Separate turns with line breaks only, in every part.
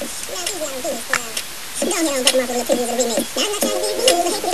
Go ahead on, book them off with a little previews of the remix. Now, not to be you, the way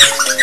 Yeah.